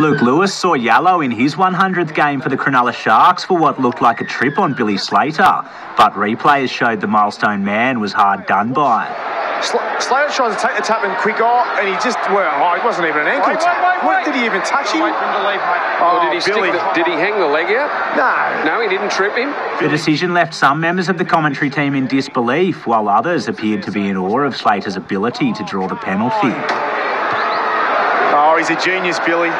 Luke Lewis saw yellow in his 100th game for the Cronulla Sharks for what looked like a trip on Billy Slater, but replays showed the milestone man was hard done by. Slater tries to take the tap in quick off, and he just, well, oh, it wasn't even an ankle Wait, tap. wait, wait, What, did he even touch him? Oh, did he the- did he hang the leg out? No. No, he didn't trip him. The decision left some members of the commentary team in disbelief, while others appeared to be in awe of Slater's ability to draw the penalty. Oh, he's a genius, Billy.